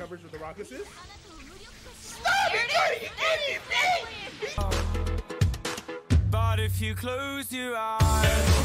coverage with the Rockets is? Stop it, Cody! You can't be me! But if you close your eyes,